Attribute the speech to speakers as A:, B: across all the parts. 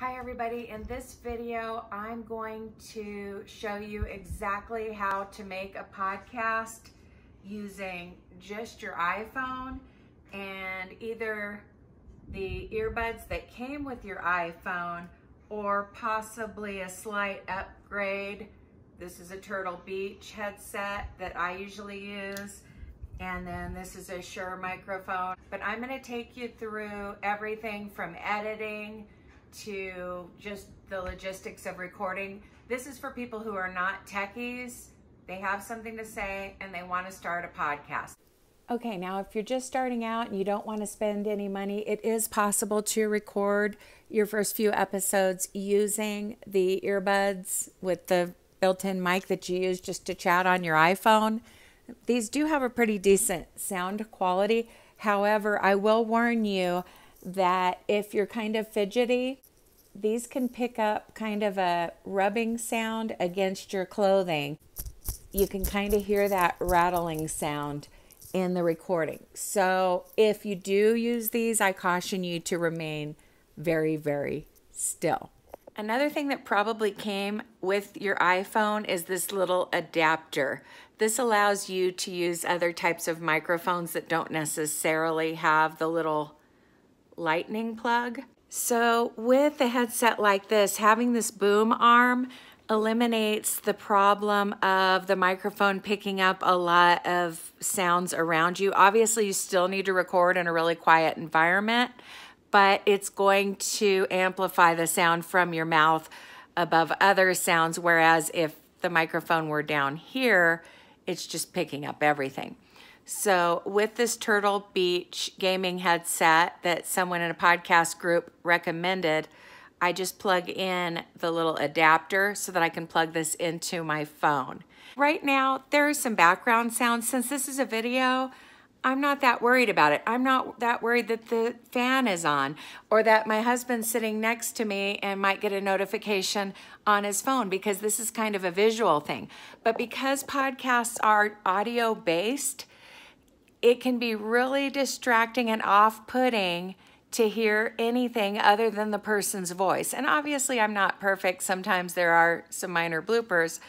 A: Hi everybody, in this video I'm going to show you exactly how to make a podcast using just your iPhone and either the earbuds that came with your iPhone or possibly a slight upgrade. This is a Turtle Beach headset that I usually use and then this is a Shure microphone. But I'm gonna take you through everything from editing to just the logistics of recording. This is for people who are not techies. They have something to say and they want to start a podcast. Okay, now if you're just starting out and you don't want to spend any money, it is possible to record your first few episodes using the earbuds with the built in mic that you use just to chat on your iPhone. These do have a pretty decent sound quality. However, I will warn you that if you're kind of fidgety, these can pick up kind of a rubbing sound against your clothing. You can kind of hear that rattling sound in the recording. So if you do use these, I caution you to remain very, very still. Another thing that probably came with your iPhone is this little adapter. This allows you to use other types of microphones that don't necessarily have the little lightning plug. So with a headset like this, having this boom arm eliminates the problem of the microphone picking up a lot of sounds around you. Obviously, you still need to record in a really quiet environment, but it's going to amplify the sound from your mouth above other sounds, whereas if the microphone were down here, it's just picking up everything. So with this Turtle Beach gaming headset that someone in a podcast group recommended, I just plug in the little adapter so that I can plug this into my phone. Right now, there is some background sound. Since this is a video, I'm not that worried about it. I'm not that worried that the fan is on or that my husband's sitting next to me and might get a notification on his phone because this is kind of a visual thing. But because podcasts are audio based, it can be really distracting and off putting to hear anything other than the person's voice. And obviously, I'm not perfect. Sometimes there are some minor bloopers.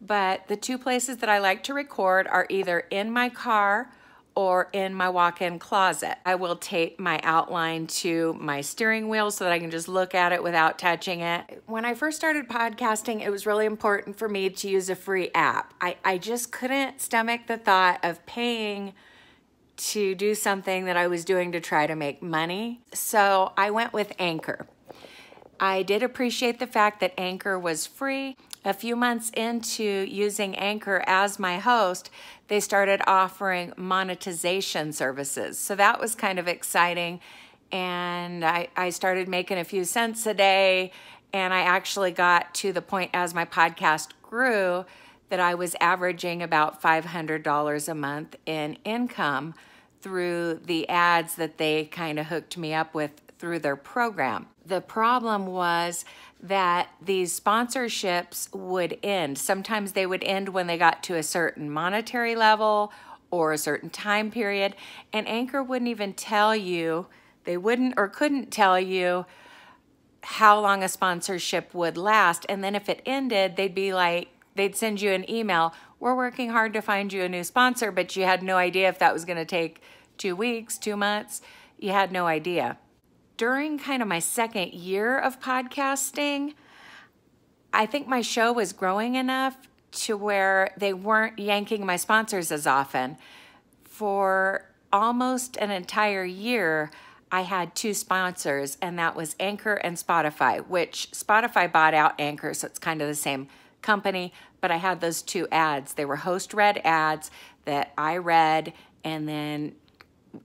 A: But the two places that I like to record are either in my car or in my walk-in closet. I will tape my outline to my steering wheel so that I can just look at it without touching it. When I first started podcasting, it was really important for me to use a free app. I, I just couldn't stomach the thought of paying to do something that I was doing to try to make money. So I went with Anchor. I did appreciate the fact that Anchor was free. A few months into using Anchor as my host, they started offering monetization services. So that was kind of exciting. And I, I started making a few cents a day. And I actually got to the point as my podcast grew that I was averaging about $500 a month in income through the ads that they kind of hooked me up with through their program. The problem was that these sponsorships would end. Sometimes they would end when they got to a certain monetary level or a certain time period, and Anchor wouldn't even tell you, they wouldn't or couldn't tell you how long a sponsorship would last. And then if it ended, they'd be like, they'd send you an email, we're working hard to find you a new sponsor, but you had no idea if that was going to take two weeks, two months. You had no idea. During kind of my second year of podcasting, I think my show was growing enough to where they weren't yanking my sponsors as often. For almost an entire year, I had two sponsors, and that was Anchor and Spotify, which Spotify bought out Anchor, so it's kind of the same company, but I had those two ads. They were host read ads that I read and then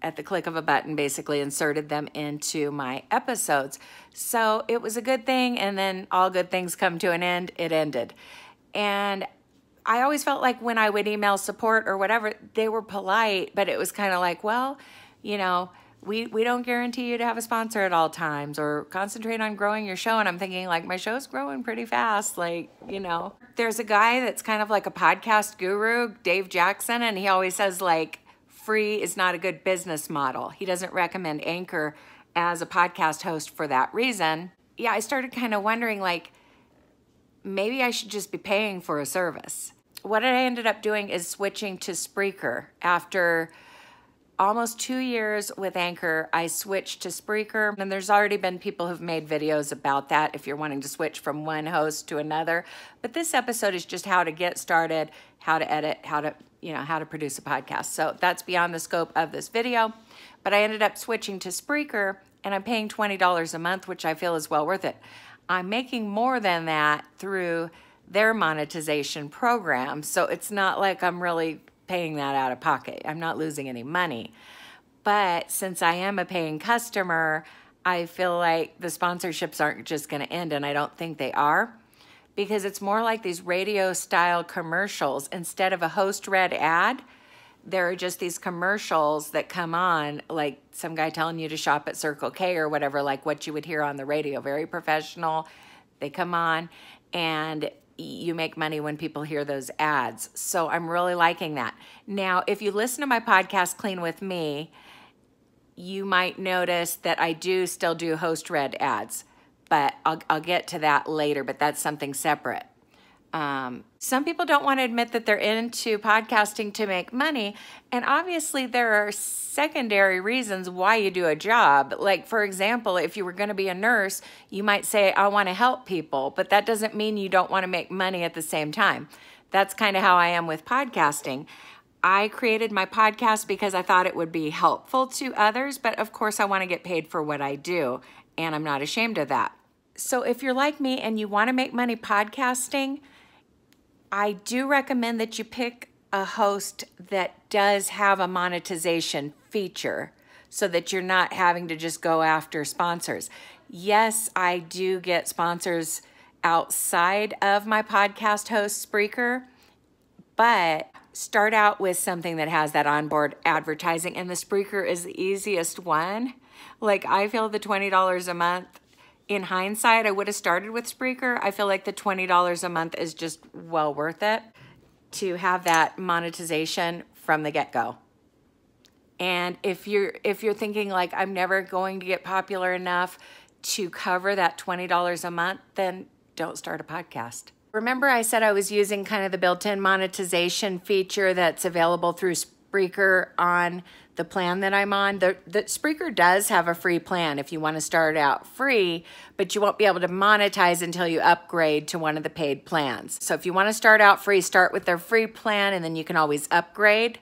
A: at the click of a button basically inserted them into my episodes. So it was a good thing and then all good things come to an end, it ended. And I always felt like when I would email support or whatever, they were polite, but it was kind of like, well, you know, we, we don't guarantee you to have a sponsor at all times or concentrate on growing your show. And I'm thinking like my show's growing pretty fast. Like, you know, there's a guy that's kind of like a podcast guru, Dave Jackson, and he always says like free is not a good business model. He doesn't recommend Anchor as a podcast host for that reason. yeah, I started kind of wondering like, maybe I should just be paying for a service. What I ended up doing is switching to Spreaker. After almost two years with Anchor, I switched to Spreaker. And there's already been people who've made videos about that if you're wanting to switch from one host to another. But this episode is just how to get started, how to edit, how to, you know, how to produce a podcast. So that's beyond the scope of this video. But I ended up switching to Spreaker and I'm paying $20 a month, which I feel is well worth it. I'm making more than that through their monetization program. So it's not like I'm really paying that out of pocket. I'm not losing any money. But since I am a paying customer, I feel like the sponsorships aren't just going to end, and I don't think they are because it's more like these radio style commercials instead of a host read ad there are just these commercials that come on, like some guy telling you to shop at Circle K or whatever, like what you would hear on the radio. Very professional. They come on and you make money when people hear those ads. So I'm really liking that. Now, if you listen to my podcast, Clean With Me, you might notice that I do still do host read ads, but I'll, I'll get to that later, but that's something separate. Um, some people don't want to admit that they're into podcasting to make money. And obviously, there are secondary reasons why you do a job. Like, for example, if you were going to be a nurse, you might say, I want to help people, but that doesn't mean you don't want to make money at the same time. That's kind of how I am with podcasting. I created my podcast because I thought it would be helpful to others, but of course, I want to get paid for what I do, and I'm not ashamed of that. So, if you're like me and you want to make money podcasting, I do recommend that you pick a host that does have a monetization feature so that you're not having to just go after sponsors. Yes, I do get sponsors outside of my podcast host, Spreaker, but start out with something that has that onboard advertising, and the Spreaker is the easiest one. Like, I feel the $20 a month in hindsight, I would have started with Spreaker. I feel like the $20 a month is just well worth it to have that monetization from the get-go. And if you're if you're thinking like I'm never going to get popular enough to cover that $20 a month, then don't start a podcast. Remember I said I was using kind of the built-in monetization feature that's available through Spreaker on the plan that I'm on. The, the Spreaker does have a free plan if you want to start out free, but you won't be able to monetize until you upgrade to one of the paid plans. So if you want to start out free, start with their free plan and then you can always upgrade.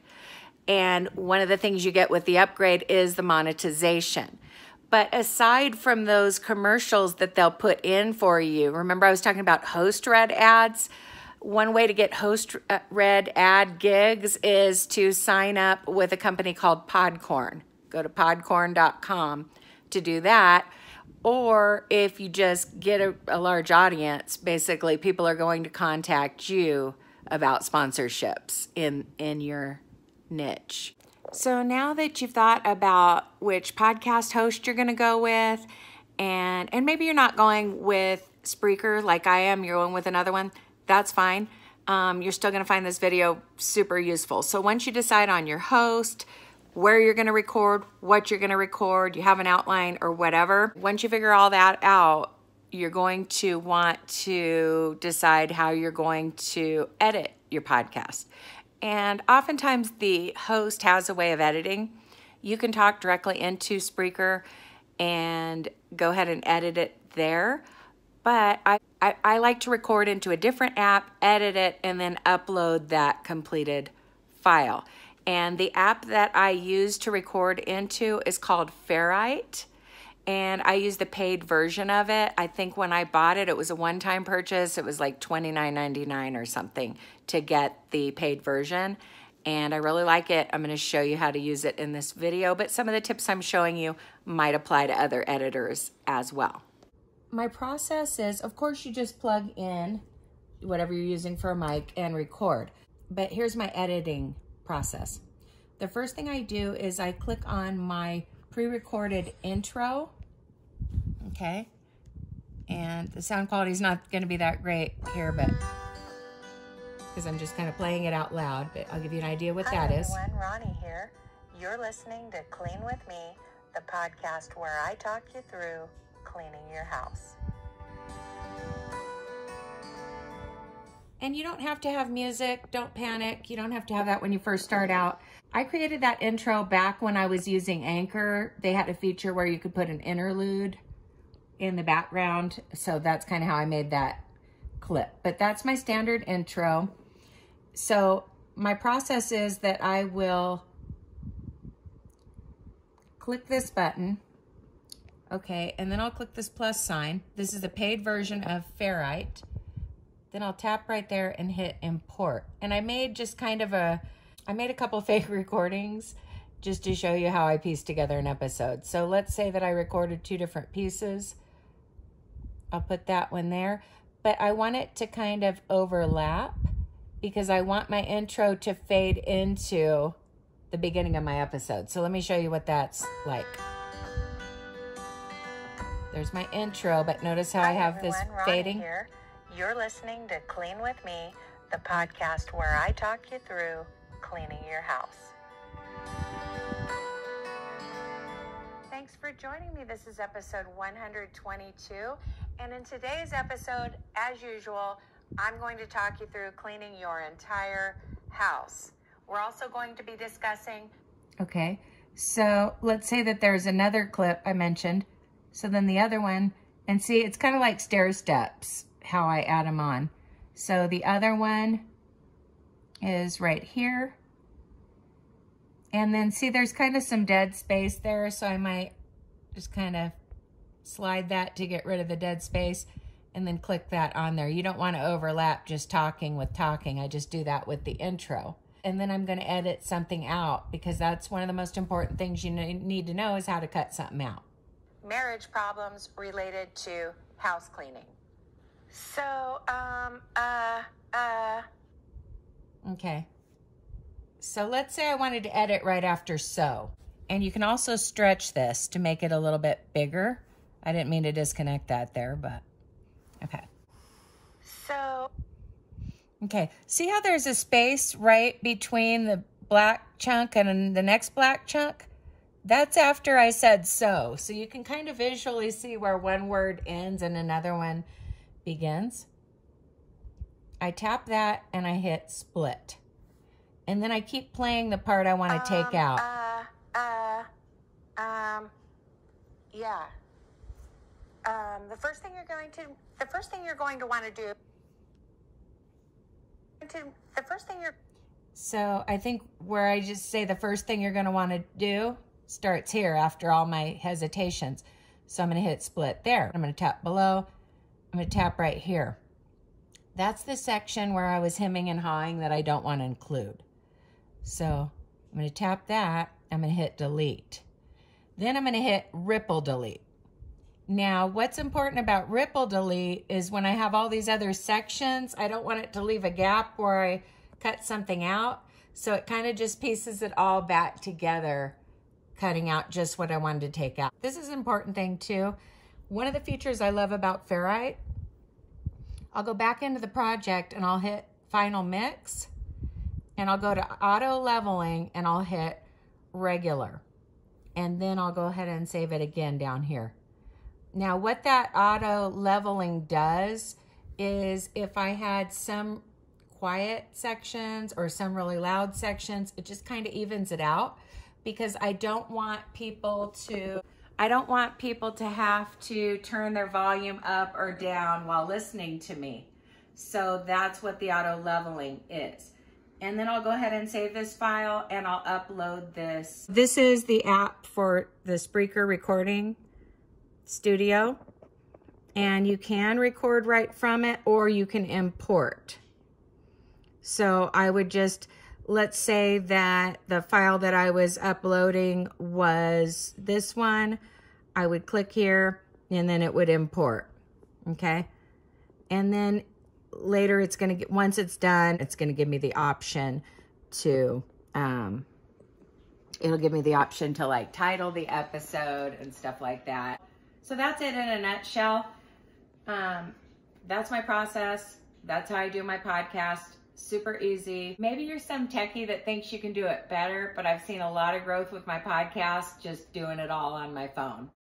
A: And one of the things you get with the upgrade is the monetization. But aside from those commercials that they'll put in for you, remember I was talking about host read ads? One way to get host uh, read ad gigs is to sign up with a company called Podcorn. Go to podcorn.com to do that. Or if you just get a, a large audience, basically people are going to contact you about sponsorships in in your niche. So now that you've thought about which podcast host you're going to go with and and maybe you're not going with Spreaker like I am, you're going with another one that's fine. Um, you're still going to find this video super useful. So once you decide on your host, where you're going to record, what you're going to record, you have an outline or whatever. Once you figure all that out, you're going to want to decide how you're going to edit your podcast. And oftentimes the host has a way of editing. You can talk directly into Spreaker and go ahead and edit it there but I, I, I, like to record into a different app, edit it, and then upload that completed file. And the app that I use to record into is called Ferrite. And I use the paid version of it. I think when I bought it, it was a one time purchase. It was like $29.99 or something to get the paid version. And I really like it. I'm going to show you how to use it in this video, but some of the tips I'm showing you might apply to other editors as well my process is, of course, you just plug in whatever you're using for a mic and record. But here's my editing process. The first thing I do is I click on my pre-recorded intro, okay? And the sound quality is not gonna be that great here, but because I'm just kind of playing it out loud, but I'll give you an idea what
B: Hi
A: that is.
B: everyone, Raani here. You're listening to Clean With Me, the podcast where I talk you through cleaning your house.
A: And you don't have to have music. Don't panic. You don't have to have that when you first start out. I created that intro back when I was using Anchor. They had a feature where you could put an interlude in the background. So that's kind of how I made that clip. But that's my standard intro. So my process is that I will click this button. Okay, and then I'll click this plus sign. This is a paid version of Ferrite. Then I'll tap right there and hit import. And I made just kind of a, I made a couple fake recordings just to show you how I piece together an episode. So let's say that I recorded two different pieces. I'll put that one there. But I want it to kind of overlap because I want my intro to fade into the beginning of my episode. So let me show you what that's like. There's my intro, but notice how
B: Hi
A: I have
B: everyone,
A: this fading.
B: Here. You're listening to Clean with Me, the podcast where I talk you through cleaning your house. Thanks for joining me. This is episode 122. And in today's episode, as usual, I'm going to talk you through cleaning your entire house. We're also going to be discussing
A: Okay, so let's say that there's another clip I mentioned. So then the other one, and see, it's kind of like stair steps, how I add them on. So the other one is right here. And then see, there's kind of some dead space there, so I might just kind of slide that to get rid of the dead space and then click that on there. You don't want to overlap just talking with talking. I just do that with the intro. And then I'm going to edit something out because that's one of the most important things you need to know is how to cut something out.
B: Marriage problems related to house cleaning. So, um, uh, uh,
A: Okay. So let's say I wanted to edit right after so. And you can also stretch this to make it a little bit bigger. I didn't mean to disconnect that there, but okay.
B: so,
A: Okay, see how there's a space right between the black chunk and the next black chunk? That's after I said so. So you can kind of visually see where one word ends and another one begins. I tap that and I hit split. And then I keep playing the part I want to take
B: um,
A: out.
B: Uh, uh, um, yeah. Um, the first thing you're going to, the first thing you're going to want to do, to, the first thing you're,
A: So I think where I just say the first thing you're going to want to do starts here after all my hesitations. So I'm going to hit split there. I'm going to tap below. I'm going to tap right here. That's the section where I was hemming and hawing that I don't want to include. So I'm going to tap that. I'm going to hit delete. Then I'm going to hit ripple delete. Now, what's important about ripple delete is when I have all these other sections, I don't want it to leave a gap where I cut something out. So it kind of just pieces it all back together, cutting out just what I wanted to take out. This is an important thing too. One of the features I love about Ferrite, I'll go back into the project and I'll hit final mix and I'll go to auto leveling and I'll hit regular. And then I'll go ahead and save it again down here. Now, what that auto leveling does is if I had some quiet sections or some really loud sections, it just kind of evens it out because I don't want people to I don't want people to have to turn their volume up or down while listening to me. So that's what the auto leveling is. And then I'll go ahead and save this file and I'll upload this. This is the app for the Spreaker recording studio. And you can record right from it or you can import. So I would just, let's say that the file that I was uploading was this one. I would click here and then it would import. Okay. And then later it's going to get, once it's done, it's going to give me the option to, um, it'll give me the option to like title the episode and stuff like that. So that's it in a nutshell. Um, that's my process. That's how I do my podcast. Super easy. Maybe you're some techie that thinks you can do it better, but I've seen a lot of growth with my podcast just doing it all on my phone.